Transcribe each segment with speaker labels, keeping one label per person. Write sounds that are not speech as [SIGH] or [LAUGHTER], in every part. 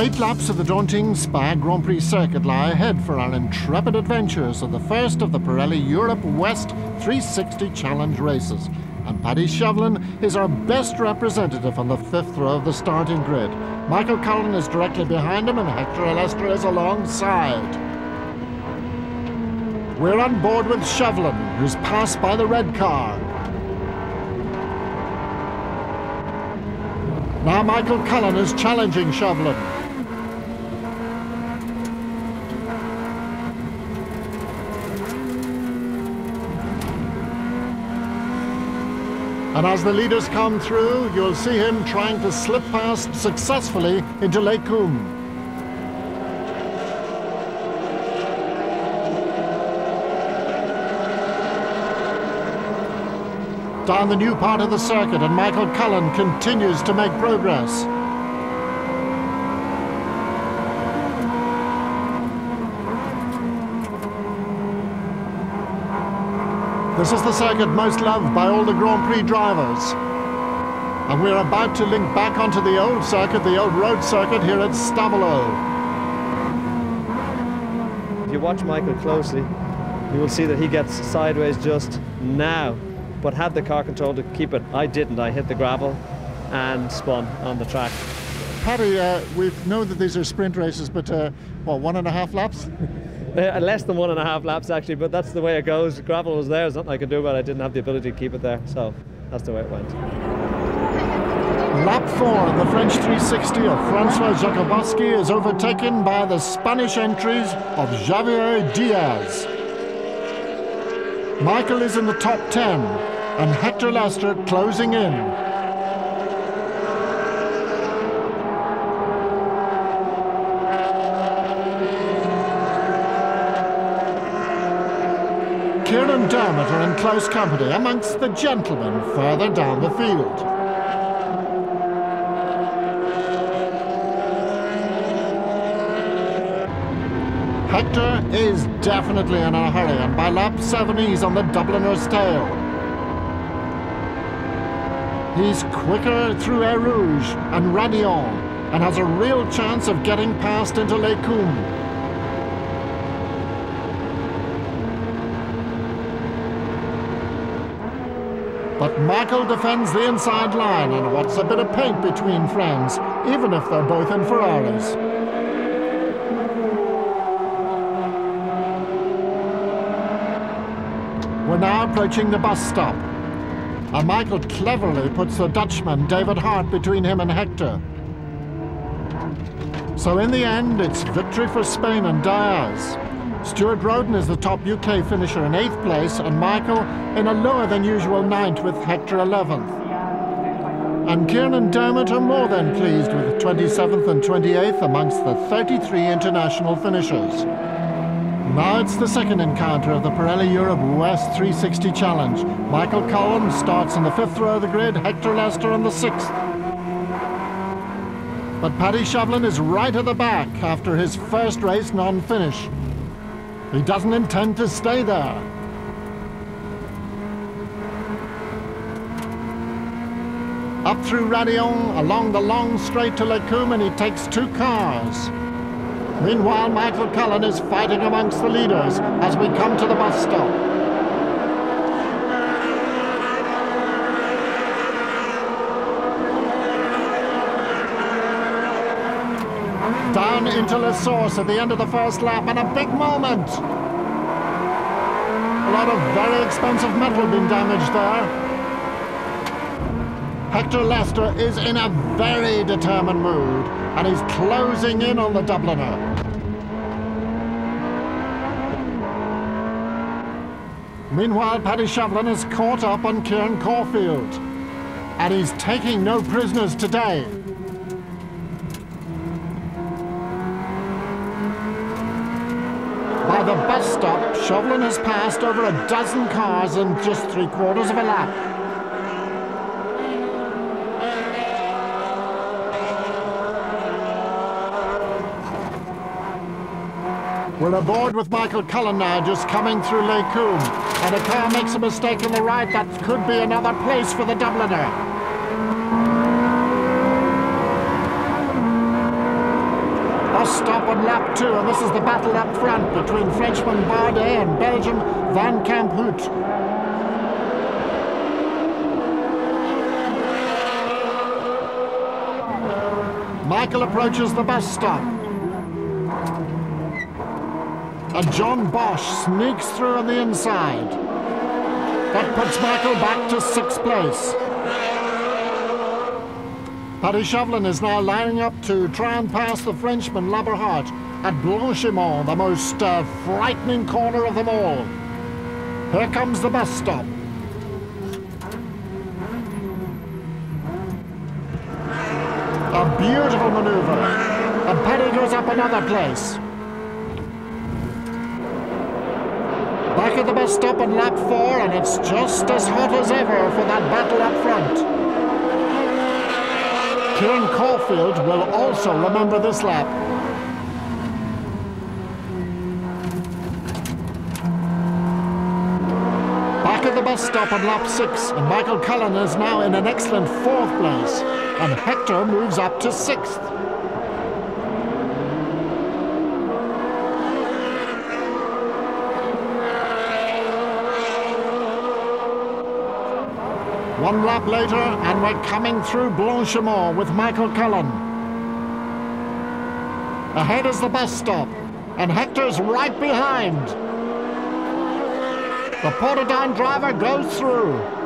Speaker 1: Eight laps of the daunting Spa Grand Prix circuit lie ahead for our intrepid adventurers of the first of the Pirelli Europe West 360 Challenge races. And Paddy Shovlin is our best representative on the fifth row of the starting grid. Michael Cullen is directly behind him and Hector Lester is alongside. We're on board with Shovlin, who's passed by the red car. Now Michael Cullen is challenging Shovlin. And as the leaders come through, you'll see him trying to slip past successfully into Les Combes. Down the new part of the circuit, and Michael Cullen continues to make progress. This is the circuit most loved by all the Grand Prix drivers. And we're about to link back onto the old circuit, the old road circuit here at Stavelot.
Speaker 2: If you watch Michael closely, you will see that he gets sideways just now. But had the car control to keep it, I didn't. I hit the gravel and spun on the track.
Speaker 1: Paddy, uh, we know that these are sprint races, but uh, what, one and a half laps? [LAUGHS]
Speaker 2: Less than one and a half laps actually, but that's the way it goes. Gravel was there, there's nothing I could do about it. I didn't have the ability to keep it there, so that's the way it went.
Speaker 1: Lap 4, the French 360 of Francois Jakubowski is overtaken by the Spanish entries of Javier Diaz. Michael is in the top 10, and Hector Lester closing in. Dermott are in close company amongst the gentlemen further down the field. Hector is definitely in a hurry, and by lap 7 he's on the Dubliner's tail. He's quicker through Eau Rouge and Raidillon, and has a real chance of getting past into Les Combes. But Michael defends the inside line, and what's a bit of paint between friends, even if they're both in Ferraris. We're now approaching the bus stop. And Michael cleverly puts the Dutchman, David Hart, between him and Hector. So in the end, it's victory for Spain and Diaz. Stuart Roden is the top UK finisher in 8th place and Michael in a lower than usual ninth with Hector 11th. And Kieran and Dermott are more than pleased with 27th and 28th amongst the 33 international finishers. Now it's the second encounter of the Pirelli Europe West 360 Challenge. Michael Cullen starts in the fifth row of the grid, Hector Lester in the sixth. But Paddy Shovlin is right at the back after his first race non-finish. He doesn't intend to stay there. Up through Raidillon, along the long straight to Les Combes, and he takes two cars. Meanwhile, Michael Cullen is fighting amongst the leaders as we come to the bus stop. Down into La Source at the end of the first lap, and a big moment. A lot of very expensive metal being damaged there. Hector Lester is in a very determined mood, and he's closing in on the Dubliner. Meanwhile, Paddy Shovlin is caught up on Kieran Corfield, and he's taking no prisoners today. The bus stop, Shovlin has passed over a dozen cars in just three quarters of a lap. We're aboard with Michael Cullen now, just coming through Les Combes. And a car makes a mistake on the right, that could be another place for the Dubliner. Stop on lap two, and this is the battle up front between Frenchman Bardet and Belgium Van Camp Hout. Michael approaches the bus stop. And John Bosch sneaks through on the inside. That puts Michael back to sixth place. Paddy Shovlin is now lining up to try and pass the Frenchman Laberhart at Blanchimont, the most uh, frightening corner of them all. Here comes the bus stop. A beautiful maneuver. And Paddy goes up another place. Back at the bus stop on lap four, and it's just as hot as ever for that battle up front. Kieran Caulfield will also remember this lap. Back at the bus stop on lap six, and Michael Cullen is now in an excellent fourth place, and Hector moves up to sixth. One lap later, and we're coming through Blanchimont with Michael Cullen. Ahead is the bus stop, and Hector's right behind. The Portadown driver goes through.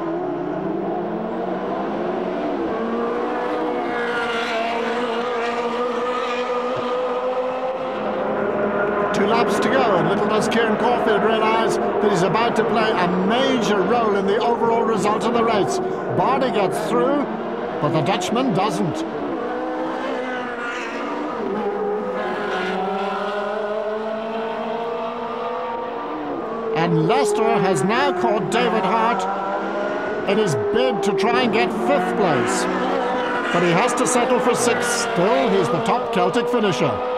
Speaker 1: Two laps to go, and little does Kieran Caulfield realise that he's about to play a major role in the overall result of the race. Bardet gets through, but the Dutchman doesn't. And Lester has now caught David Hart in his bid to try and get fifth place. But he has to settle for sixth. Still, he's the top Celtic finisher.